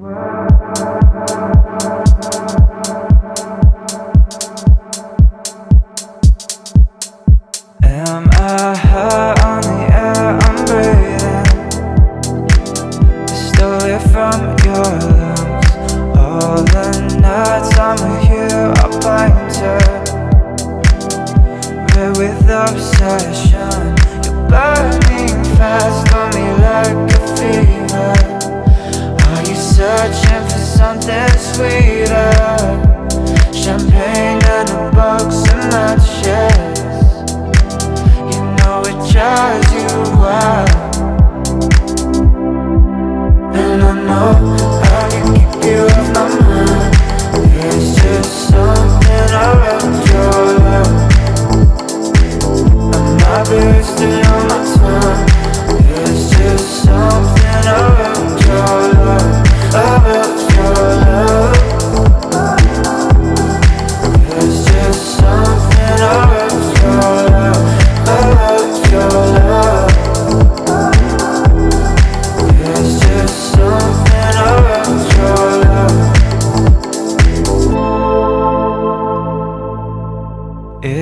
Am I high on the air? I'm breathing? Stole it from your lungs All the nights I'm with you are painted Red with obsession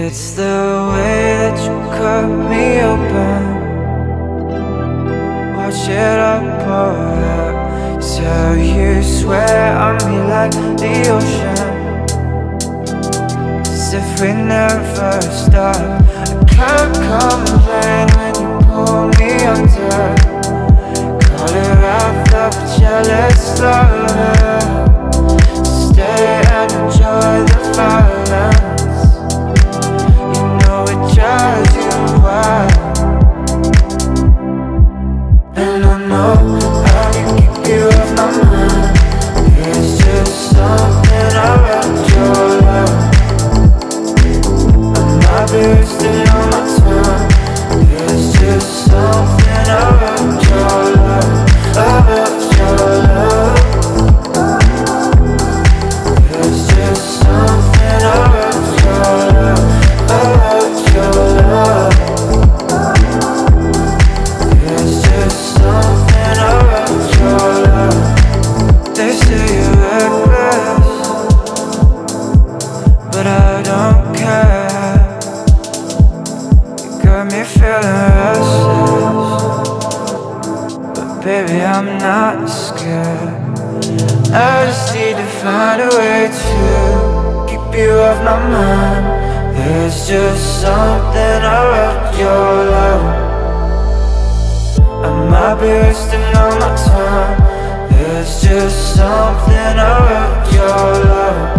It's the way that you cut me open. Watch it all pour out So you swear on me like the ocean. As if we never stop But I don't care feeling restless But baby I'm not scared. I just need to find a way to Keep you off my mind. There's just something about your love. I might be wasting all my time. There's just something about your love About your love